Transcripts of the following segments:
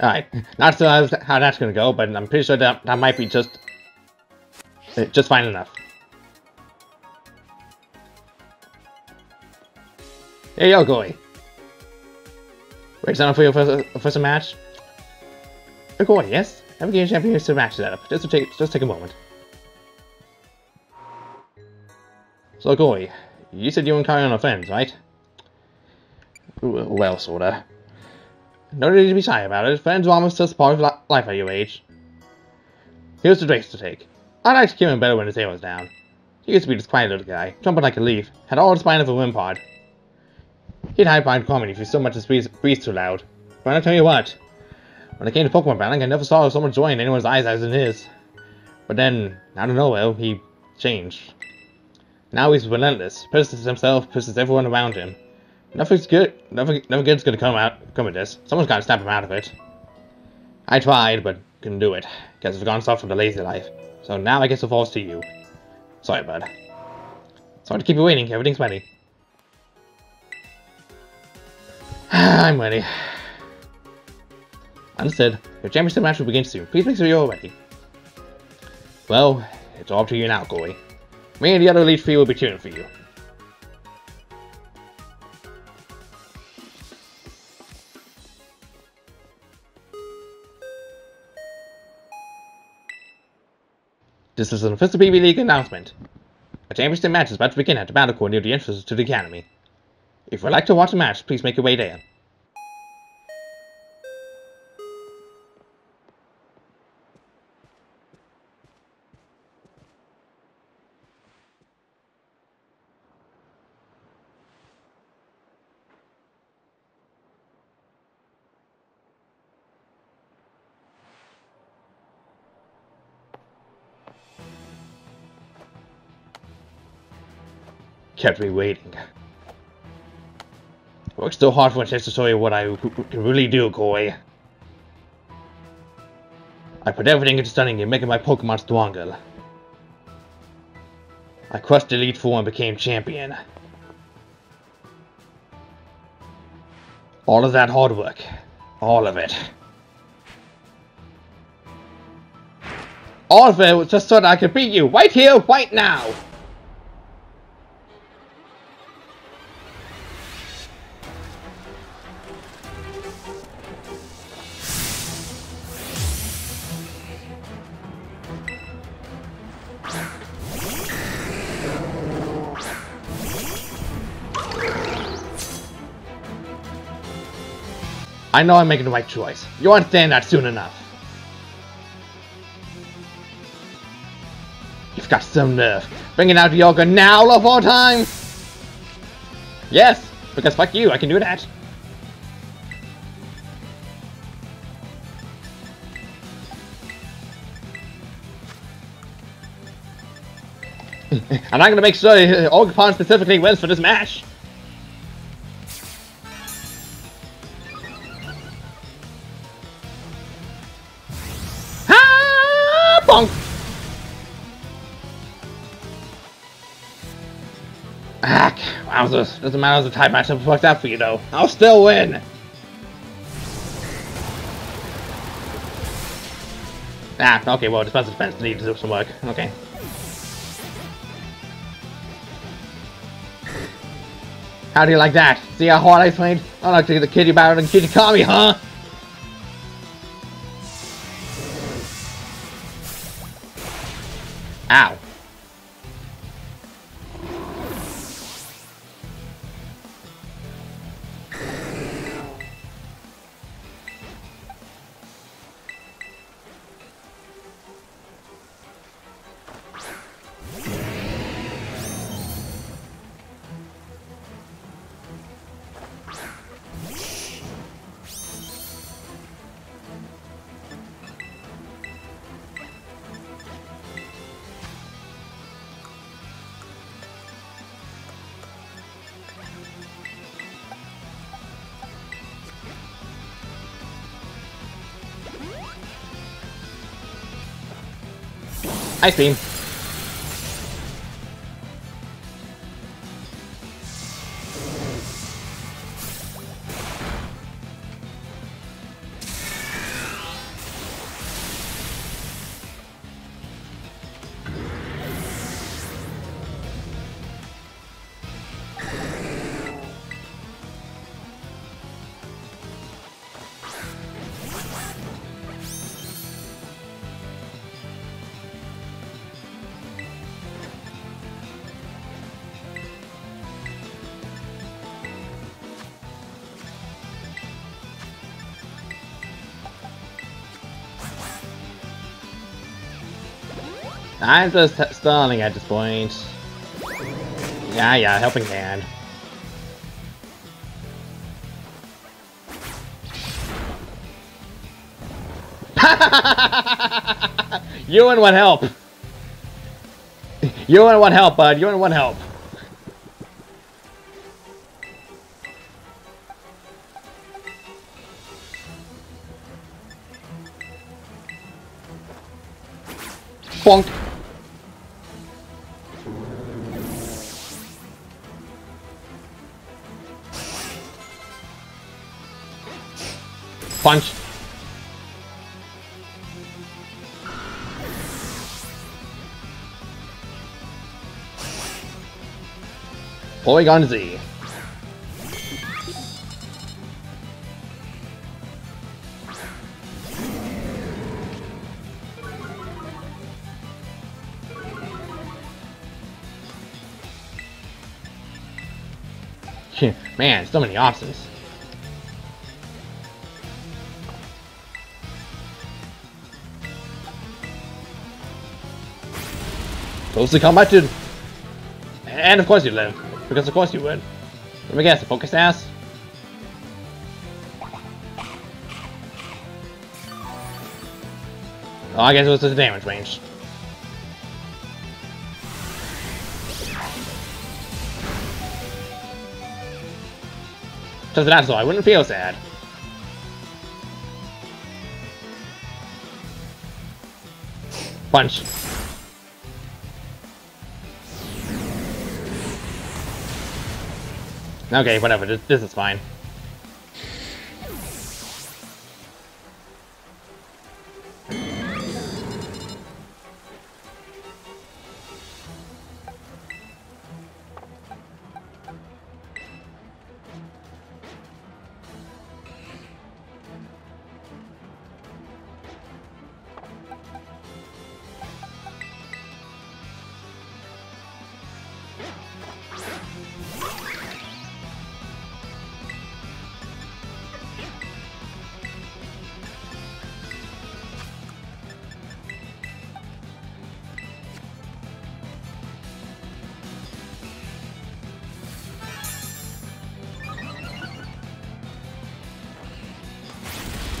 Alright, not sure how that's gonna go, but I'm pretty sure that that might be just uh, just fine enough. Hey, go, Goy. Wait, sign up for your first, first match? Goy, yes? Navigation champion to match setup. Just to take just take a moment. So, Goy, you said you counting on our friends, right? Well, sorta. No need to be shy about it. Friends are almost just part of life at your age. Here's the race to take. I liked Kieran better when his hair was down. He used to be this quiet little guy, jumping like a leaf, had all the spine of a wimpod. He'd hide behind comedy if he so much as breathed too loud. But I'll tell you what, when it came to Pokemon battling, I never saw so much joy in anyone's eyes as in his. But then, out of nowhere, he changed. Now he's relentless, persists himself, persists everyone around him. Nothing's good. Nothing, nothing good's gonna come out. Come of this. Someone's gotta snap him out of it. I tried, but couldn't do it. Guess I've gone soft from the lazy life. So now I guess it falls to you. Sorry, bud. Sorry to keep you waiting. Everything's ready. I'm ready. Understood. Your championship match will begin soon. Please make sure you're ready. Well, it's all up to you now, Goy. Me and the other Elite Three will be cheering for you. This is an official PB League announcement. A championship match is about to begin at the battle court near the entrance to the academy. If you'd like to watch the match, please make your way there. Kept me waiting. I worked so hard for a chance to show you what I can really do, Goy. I put everything into studying and making my Pokemon stronger. I crushed Elite Four and became champion. All of that hard work. All of it. All of it was just so that I could beat you right here, right now! I know I'm making the right choice. You'll understand that soon enough. You've got some nerve. Bringing out the yoga now of all time? Yes, because fuck you, I can do that. and I'm gonna make sure Ogerpon specifically wins for this match. Doesn't matter if the type matchup worked out for you, though. I'll still win! Ah, okay, well, defensive defense needs to do some work. Okay. How do you like that? See how hard I played? I like to get the kitty battle and kitty Kami, huh? Ow. Ice Cream. I'm just stalling at this point. Yeah, yeah, helping hand. you and what help? You and what help, bud? You and what help? Bonk. Punch. Porygon Z. Man, so many options. Closely combated. And of course you live. Because of course you would. Let me guess, a focus ass? Oh, I guess it was the damage range. Just that so I wouldn't feel sad. Punch. Okay, whatever, this, this is fine.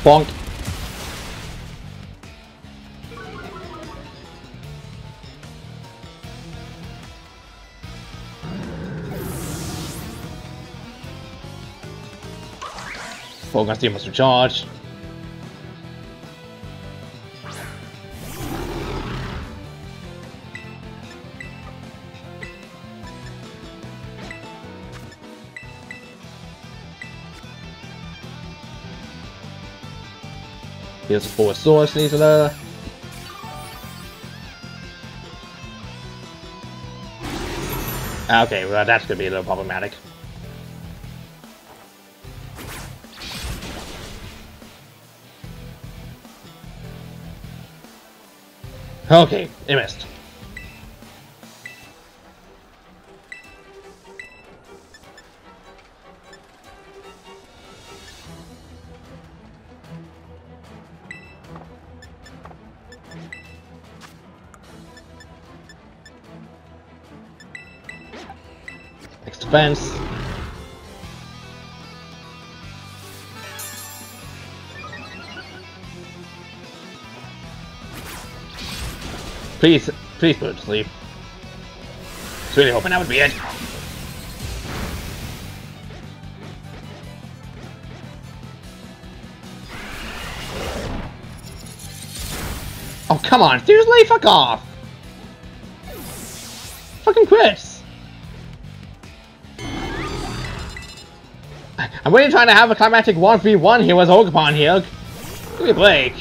Bonk. Focus team must recharge. Here's a four source needs another. Ah, okay, well that's gonna be a little problematic. Okay, it missed. Next. Please, please put it to sleep. I was really hoping that would be it. Oh, come on, seriously? Fuck off! Fucking quit! I'm really trying to have a climactic 1v1 here with Ogerpon here. Give me a break.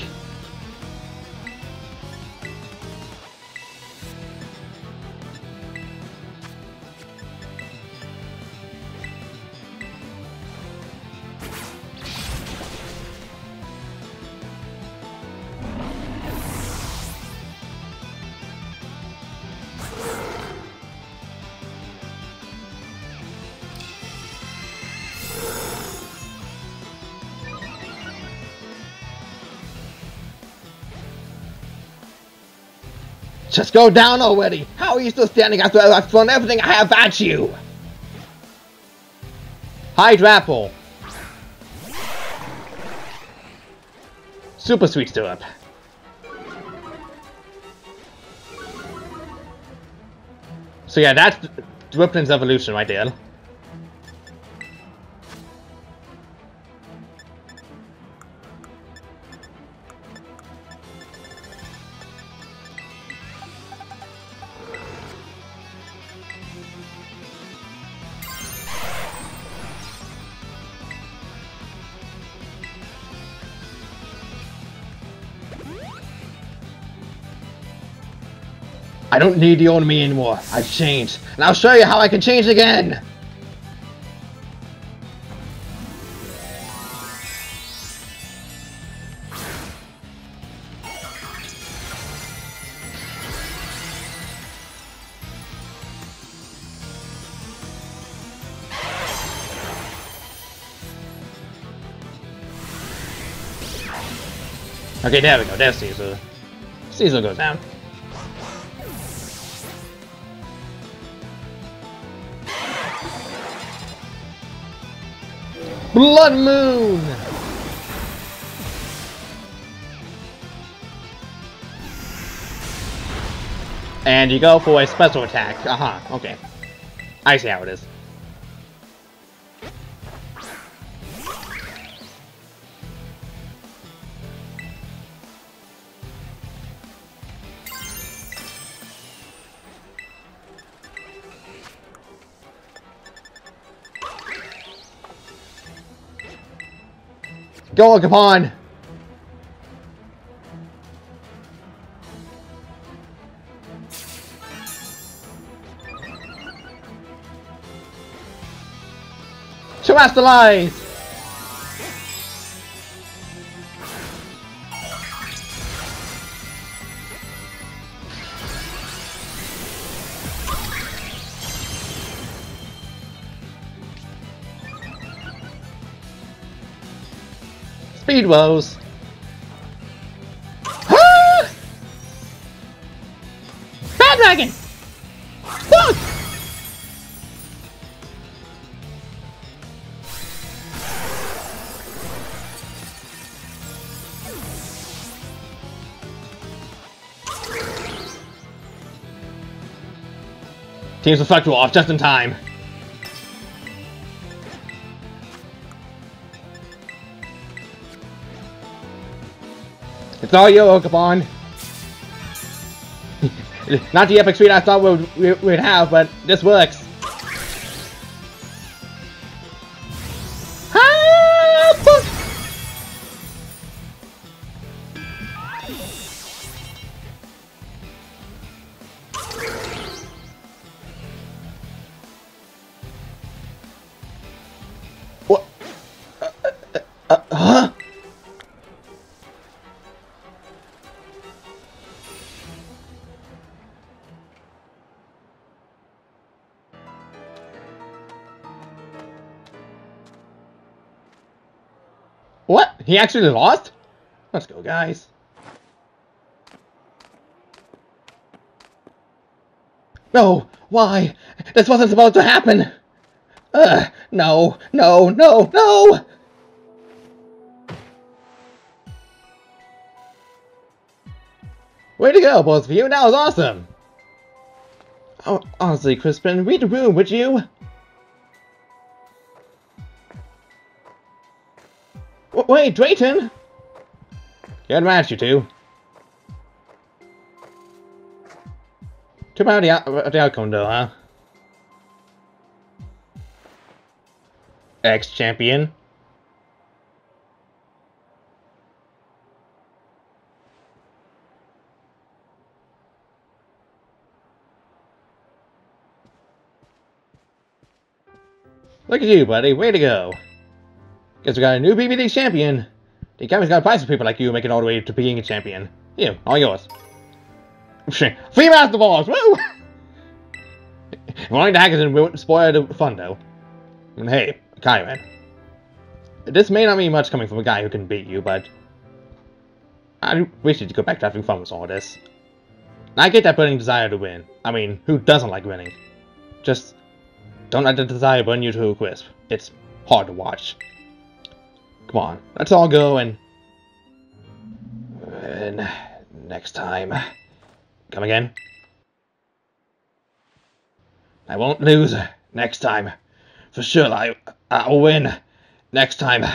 Just go down already! How are you still standing after I've thrown everything I have at you? Hydrapple. Super Sweet Syrup. So yeah, that's Dipplin's evolution right there. I don't need the on me anymore. I've changed. And I'll show you how I can change again! Okay, there we go. There's Caesar. Caesar goes down. Blood Moon! And you go for a special attack. Uh-huh, okay. I see how it is. Go, on, Show us the lies! Speed woes! Ah! Bad Dragon! Fuck! Teams Reflector off just in time. It's all you, Ogerpon. Not the epic speed I thought we'd, we'd have, but this works. He actually lost? Let's go, guys. No! Why? This wasn't supposed to happen! Ugh! No! No! No! No! Way to go, both of you! That was awesome! Oh, honestly, Crispin, read the room, would you? Wait, Drayton! Good match, you two. Too bad the, out the outcome, though, huh? Ex-champion. Look at you, buddy. Way to go. Guess we got a new PBD champion. The Academy's got a prize for people like you making all the way to being a champion. You, all yours. Free Master Balls! Woo! Wanting to hack it and spoil the fun, though. And hey, Kieran. This may not mean much coming from a guy who can beat you, but... I wish you'd go back to having fun with all this. I get that burning desire to win. I mean, who doesn't like winning? Just don't let the desire burn you to a crisp. It's hard to watch. Come on, let's all go and... and next time. Come again? I won't lose next time. For sure, I, I'll win. Next time,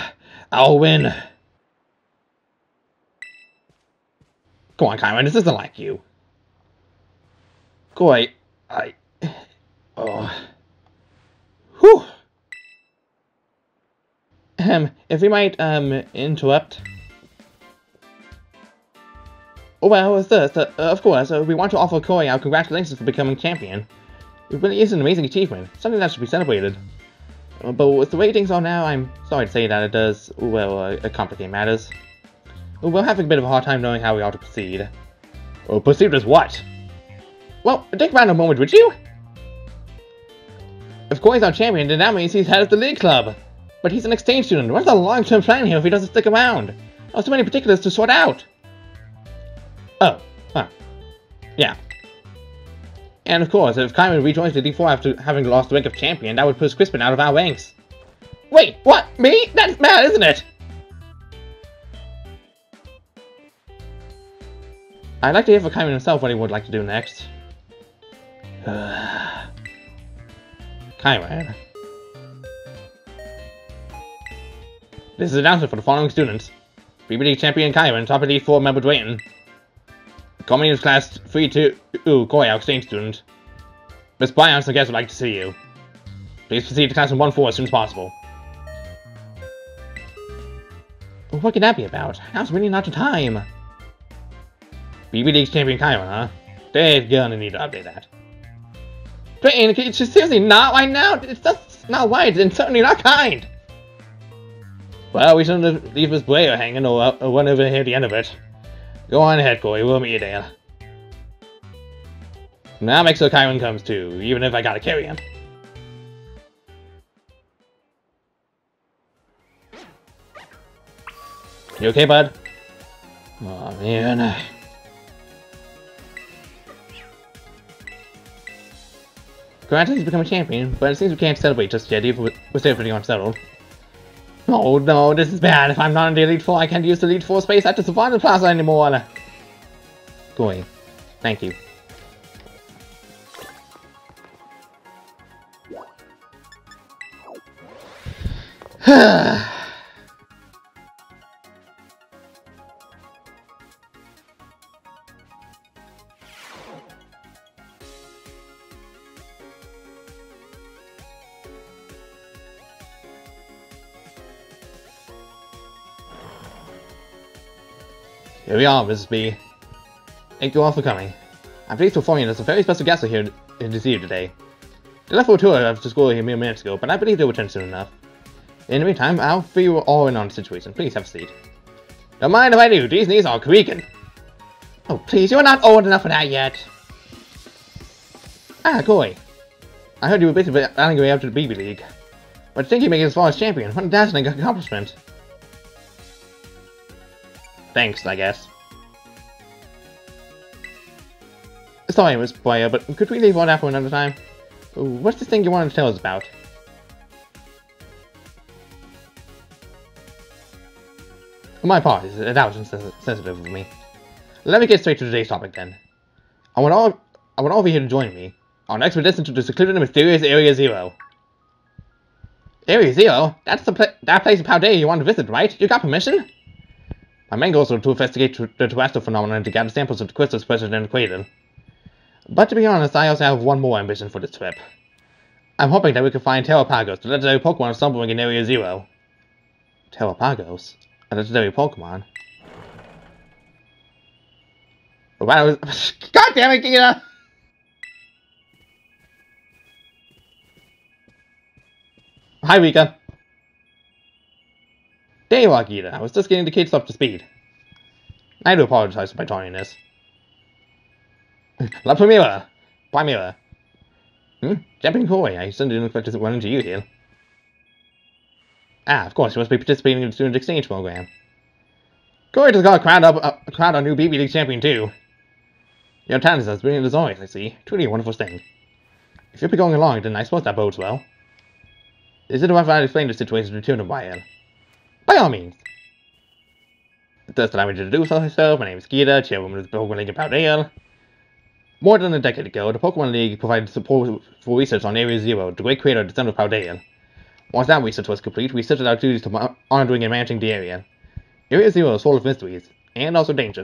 I'll win. Come on, Kieran, this isn't like you. Koi, I... Oh... Whew! Um, if we might, um, interrupt. Oh, well, this? Uh, of course, uh, we want to offer Koi our congratulations for becoming champion. It really is an amazing achievement, something that should be celebrated. Uh, but with the way things are now, I'm sorry to say that it does, well, uh, complicate matters. We're having a bit of a hard time knowing how we ought to proceed. Well, proceed as what? Well, take around a moment, would you? If Koi's our champion, then that means he's head of the league club. But he's an exchange student. What's the long-term plan here if he doesn't stick around? Oh, so many particulars to sort out. Oh, huh. Yeah. And of course, if Kieran rejoins the D4 after having lost the rank of champion, that would push Crispin out of our ranks. Wait, what? Me? That's mad, isn't it? I'd like to hear from Kieran himself what he would like to do next. Kieran. This is an announcement for the following students. BBD champion Kieran, top of D4 member Dwayne. Communist class 3-2 Ooh, Koi, our exchange student. Miss Bions, I guess would like to see you. Please proceed to class in 1-4 as soon as possible. What could that be about? Now's really not the time. BBD's champion Kieran, huh? They're gonna need to update that. Dwayne, it's just seriously not right now? It's just not right and certainly not kind. Well, we shouldn't leave this Briar hanging or, run over here at the end of it. Go on ahead, Corey. We'll meet you there. Now make sure Kieran comes too, even if I gotta carry him. You okay, bud? Oh man. Granted, he's become a champion, but it seems we can't celebrate just yet, even with everything unsettled. Oh no, this is bad. If I'm not in the Elite Four, I can't use the Elite Four space at the Survival Plaza anymore. Going. Thank you. Here we are, Mrs. B. Thank you all for coming. I'm pleased to inform you there's a very special guest here to see you today. They left for a tour after school here mere minutes ago, but I believe they'll return soon enough. In the meantime, I'll fill you all in on the situation. Please have a seat. Don't mind if I do, these knees are creaking. Oh, please, you're not old enough for that yet. Ah, Koi. I heard you were basically up to the BB League. But I think you make it as far as champion. What a dazzling accomplishment. Thanks, I guess. Sorry, Miss Boyer, but could we leave one for another time? What's this thing you wanted to tell us about? My apologies, that was insensitive of me. Let me get straight to today's topic then. I want all I want all of you here to join me on next expedition to the secluded and mysterious Area Zero. Area Zero? That's the pla that place in Paldea you want to visit, right? You got permission? My main goals is to investigate the Terastal phenomenon and to gather samples of the crystals present in the crater. But to be honest, I also have one more ambition for this trip. I'm hoping that we can find Terapagos, the legendary Pokemon stumbling in Area Zero. Terapagos? A legendary Pokemon? Wow, God damn it, Geeta! Hi, Rika. Are, Geeta. I was just getting the kids up to speed. I do apologize for my tardiness. La Primera! Primera! Hmm? Jumping Koi, I certainly didn't expect to run into you here. Ah, of course, you must be participating in the student exchange program. Koi just got a crowd up, a crowd on new BB League champion too. Your talent is as brilliant as always, I see. Truly a wonderful thing. If you'll be going along, then I suppose that bodes well. Is it if I explain the situation to Tuna Bayern? By all means. Does allow me to introduce myself. My name is Geeta, chairwoman of the Pokemon League in Paldea. More than a decade ago, the Pokemon League provided support for research on Area Zero, the great creator of the Sun of Paldea. Once that research was complete, we set out duties to monitoring and managing the area. Area Zero is full of mysteries, and also danger.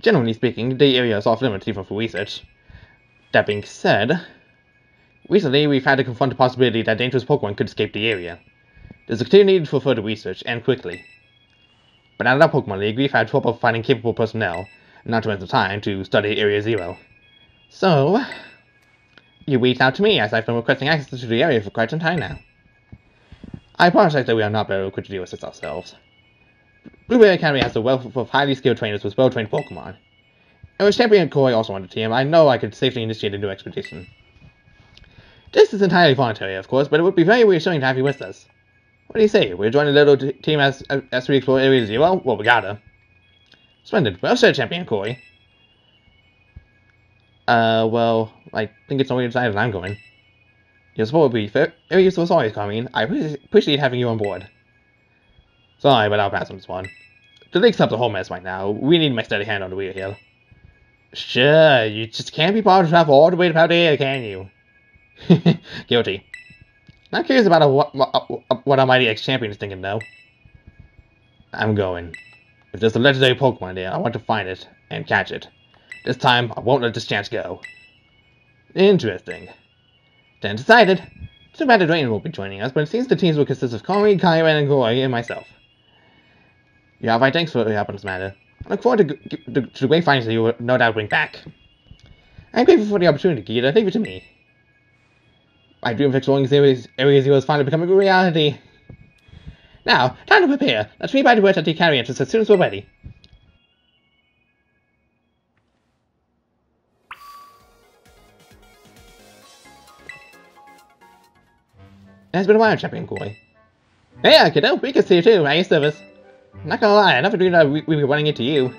Generally speaking, the area is off limits even for research. That being said, recently we've had to confront the possibility that dangerous Pokemon could escape the area. There's a clear need for further research, and quickly. But out of Pokemon League, we've had trouble finding capable personnel, not to mention time, to study Area Zero. So, you reached out to me as I've been requesting access to the area for quite some time now. I apologize that we are not better equipped to deal with this ourselves. Blueberry Academy has a wealth of highly skilled trainers with well-trained Pokemon. And with Champion Koi also on the team, I know I could safely initiate a new expedition. This is entirely voluntary, of course, but it would be very reassuring to have you with us. What do you say? We're joining a little team as, as we explore Area Zero? Well, we gotta. Splendid. Well said, Champion Koi. Uh, well, I think it's only decided I'm going. Your support will be very useful as always, Carmine. I appreciate having you on board. Sorry, but I'll pass on this one. The league's up the whole mess right now. We need my steady hand on the wheel here. Sure, you just can't be bothered to travel all the way to Paldea, can you? Guilty. I'm curious about a, what, what uh, uh, our mighty ex-champion is thinking, though. I'm going. If there's a legendary Pokemon there, I want to find it and catch it. This time, I won't let this chance go. Interesting. Then decided. Too bad Drain won't be joining us, but it seems the teams will consist of Kami, Kieran, and Goy, and myself. Yeah, right, thanks for your help on this matter. I look forward to, to, to the great finds that you will no doubt bring back. I'm grateful for the opportunity, Geeta. Leave it to me. My dream of exploring series, Area Zero is finally becoming a reality. Now, time to prepare. Let's meet by the word at the carry entrance as soon as we're ready. It has been a while, Champion Koi. Hey, kiddo, we can see you too, at your service. Not gonna lie, I never dreamed that we'd be running into you.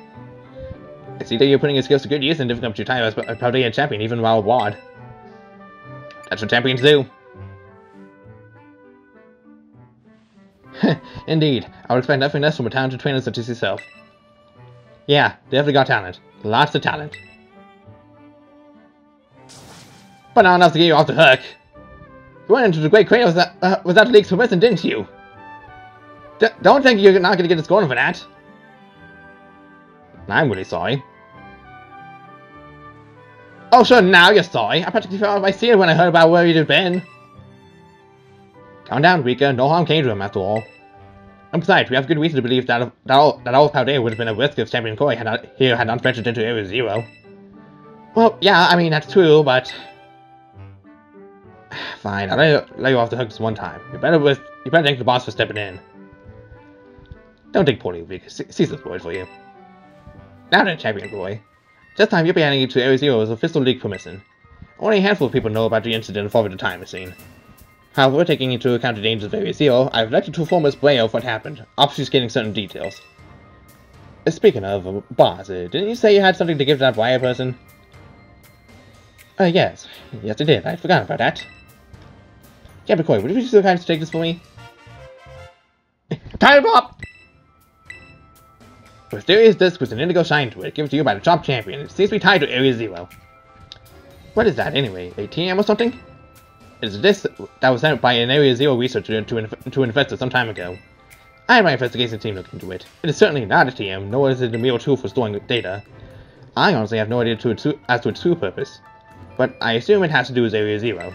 I see that you're putting your skills to good use and difficult to time as a Paldea champion even while abroad. That's what champions do. Indeed, I would expect nothing less from a talented trainer such as yourself. Yeah, definitely got talent. Lots of talent. But not enough to get you off the hook. You went into the Great Crane without, uh, without League's permission, didn't you? D don't think you're not going to get a score for that. I'm really sorry. Oh, sure, now you're sorry. I practically fell out of my seat when I heard about where you'd been. Calm down, Rika. No harm came to him, after all. And besides, we have good reason to believe that, that all, that all of Paldea would have been a risk if Champion Koi had not, here had not ventured into Area Zero. Well, yeah, I mean, that's true, but... Fine, I'll let you, let you off the hook this one time. You better with, you better thank the boss for stepping in. Don't take poorly, Rika. Caesar's word for you. Now then, Champion Koi. This time you'll be handing it to Area Zero's official leak permission. Only a handful of people know about the incident involving the time machine. However, taking into account the dangers of Area Zero, I've elected to inform Miss Briar of what happened, obfuscating certain details. Uh, speaking of, uh, boss, uh, didn't you say you had something to give that wire person? Uh, yes. Yes, I did. I forgot about that. Captain Koi, would you be so kind to take this for me? Time up! Mysterious disc with an indigo shine to it, given to you by the top champion. It seems to be tied to Area Zero. What is that, anyway? A TM or something? It is a disc that was sent by an Area Zero researcher to, inf to an investor some time ago. I had my investigation team look into it. It is certainly not a TM, nor is it a mere tool for storing data. I honestly have no idea to as to its true purpose, but I assume it has to do with Area Zero.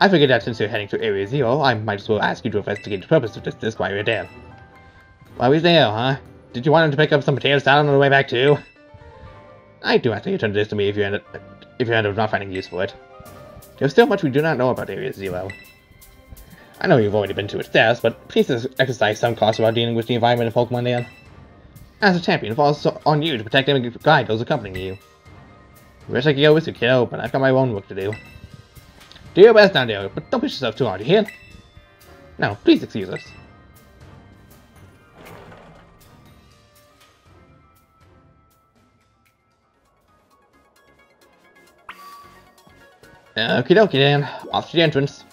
I figured that since you're heading to Area Zero, I might as well ask you to investigate the purpose of this disc while you're there. While we're there, huh? Did you want him to pick up some potato salad on the way back too? I do ask you to turn this to me if you end up, if you end up not finding use for it. There's still much we do not know about Area Zero. I know you've already been to its depths, but please exercise some caution about dealing with the environment of Pokemon there. As a champion, it falls on you to protect and guide those accompanying you. Wish I could go with you, kiddo, but I've got my own work to do. Do your best there, but don't push yourself too hard, you hear? Now, please excuse us. Uh, Okie dokie then. Off to the entrance.